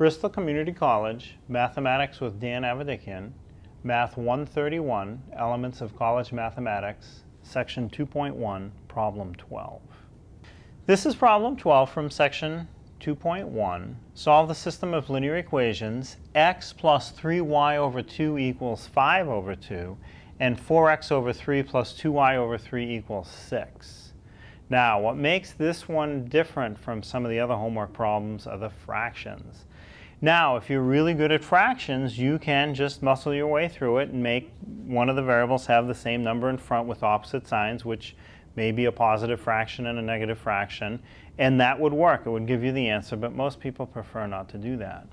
Bristol Community College, Mathematics with Dan Avedikian, Math 131, Elements of College Mathematics, Section 2.1, Problem 12. This is Problem 12 from Section 2.1. Solve the system of linear equations x plus 3y over 2 equals 5 over 2, and 4x over 3 plus 2y over 3 equals 6. Now, what makes this one different from some of the other homework problems are the fractions. Now, if you're really good at fractions, you can just muscle your way through it and make one of the variables have the same number in front with opposite signs, which may be a positive fraction and a negative fraction, and that would work. It would give you the answer, but most people prefer not to do that.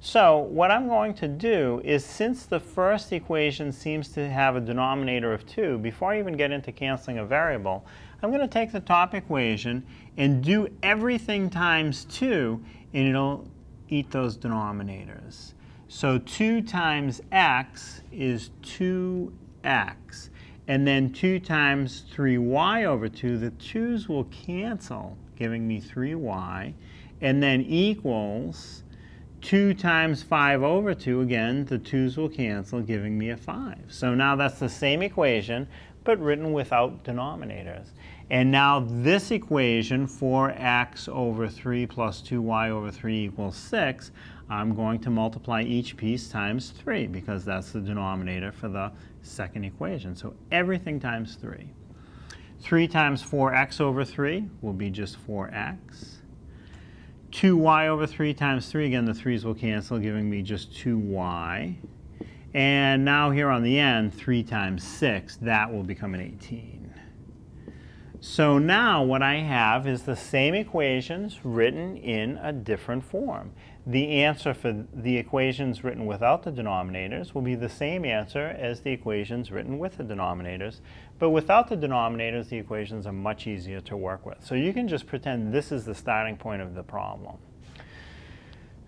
So what I'm going to do is, since the first equation seems to have a denominator of 2, before I even get into canceling a variable, I'm going to take the top equation and do everything times 2, and it'll eat those denominators. So 2 times x is 2x. And then 2 times 3y over 2, the 2's will cancel, giving me 3y. And then equals 2 times 5 over 2, again, the 2's will cancel, giving me a 5. So now that's the same equation, but written without denominators. And now this equation, 4x over 3 plus 2y over 3 equals 6, I'm going to multiply each piece times 3 because that's the denominator for the second equation. So everything times 3. 3 times 4x over 3 will be just 4x. 2y over 3 times 3, again the 3's will cancel, giving me just 2y. And now here on the end, 3 times 6, that will become an 18. So now what I have is the same equations written in a different form. The answer for the equations written without the denominators will be the same answer as the equations written with the denominators, but without the denominators the equations are much easier to work with. So you can just pretend this is the starting point of the problem.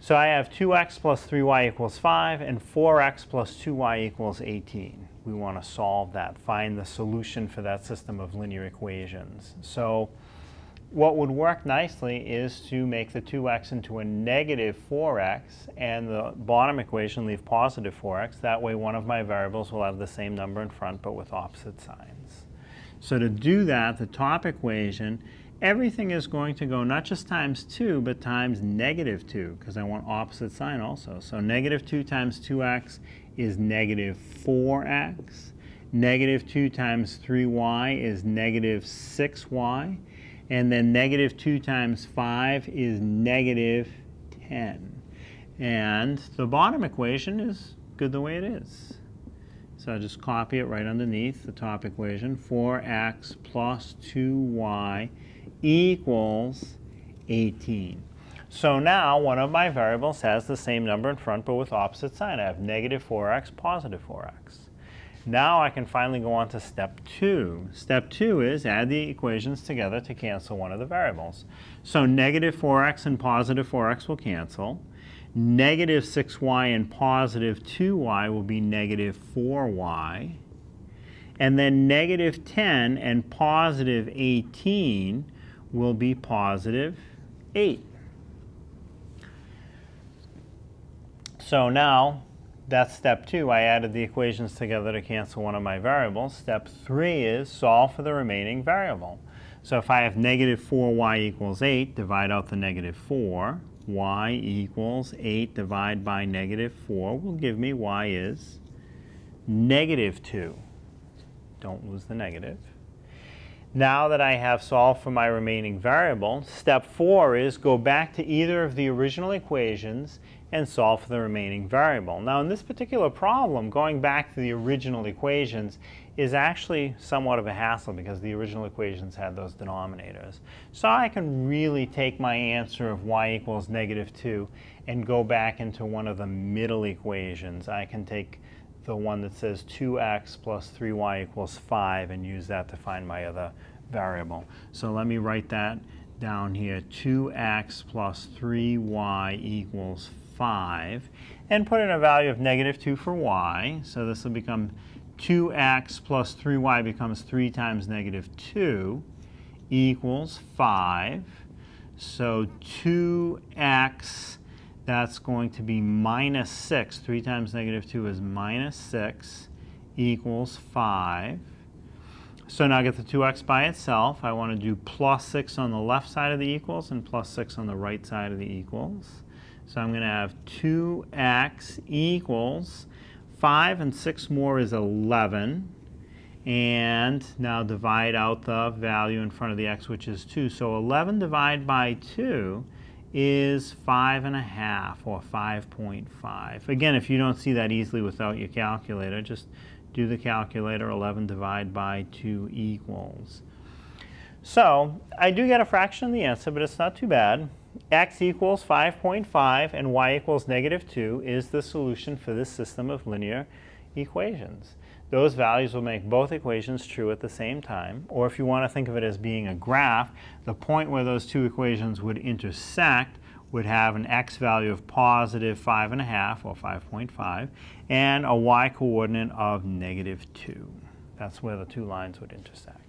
So I have 2x plus 3y equals 5 and 4x plus 2y equals 18 we want to solve that, find the solution for that system of linear equations. So what would work nicely is to make the 2x into a negative 4x and the bottom equation leave positive 4x. That way one of my variables will have the same number in front but with opposite signs. So to do that, the top equation, everything is going to go not just times 2 but times negative 2 because I want opposite sign also. So negative 2 times 2x is negative 4x. Negative 2 times 3y is negative 6y. And then negative 2 times 5 is negative 10. And the bottom equation is good the way it is. So I'll just copy it right underneath the top equation. 4x plus 2y equals 18. So now one of my variables has the same number in front but with opposite sign. I have negative 4x, positive 4x. Now I can finally go on to step two. Step two is add the equations together to cancel one of the variables. So negative 4x and positive 4x will cancel. Negative 6y and positive 2y will be negative 4y. And then negative 10 and positive 18 will be positive 8. So now, that's step two. I added the equations together to cancel one of my variables. Step three is solve for the remaining variable. So if I have negative 4y equals 8, divide out the negative 4. y equals 8 divided by negative 4 will give me y is negative 2. Don't lose the negative. Now that I have solved for my remaining variable, step 4 is go back to either of the original equations and solve for the remaining variable. Now in this particular problem, going back to the original equations is actually somewhat of a hassle because the original equations had those denominators. So I can really take my answer of y equals negative 2 and go back into one of the middle equations. I can take the one that says 2x plus 3y equals 5 and use that to find my other variable. So let me write that down here. 2x plus 3y equals 5 and put in a value of negative 2 for y. So this will become 2x plus 3y becomes 3 times negative 2 equals 5. So 2x that's going to be minus 6. 3 times negative 2 is minus 6 equals 5. So now I get the 2x by itself. I want to do plus 6 on the left side of the equals and plus 6 on the right side of the equals. So I'm going to have 2x equals 5 and 6 more is 11. And now divide out the value in front of the x, which is 2. So 11 divided by 2 is 5.5 or 5.5. Again, if you don't see that easily without your calculator, just do the calculator. 11 divided by 2 equals. So I do get a fraction of the answer, but it's not too bad. x equals 5.5 and y equals negative 2 is the solution for this system of linear equations. Those values will make both equations true at the same time. Or if you want to think of it as being a graph, the point where those two equations would intersect would have an x value of positive 5.5 or 5.5 and a y coordinate of negative 2. That's where the two lines would intersect.